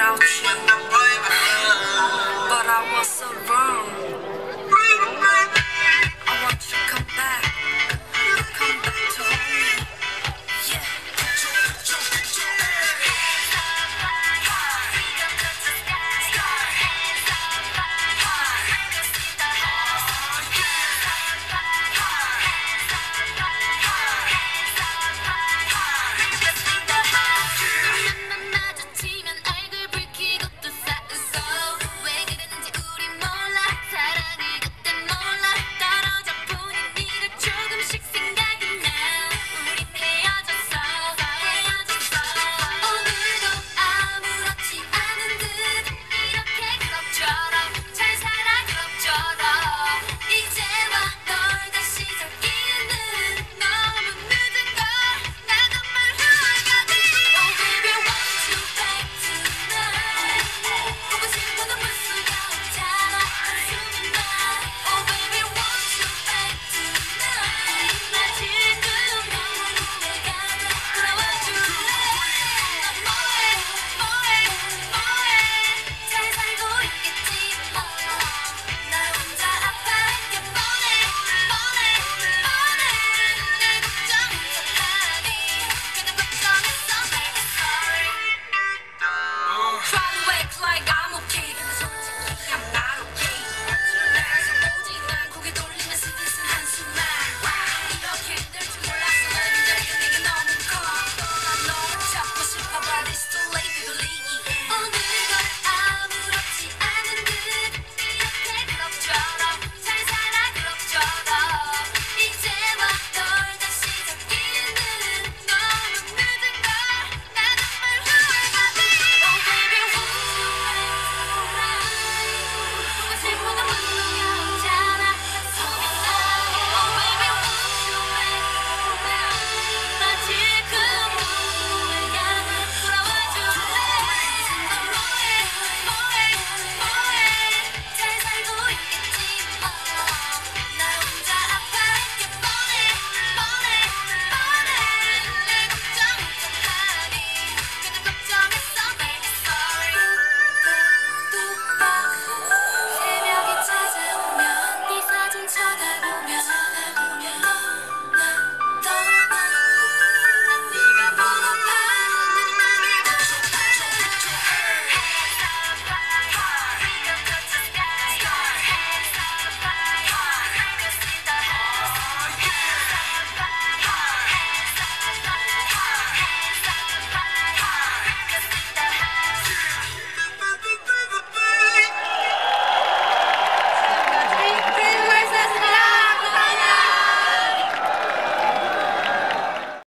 without you. But I was so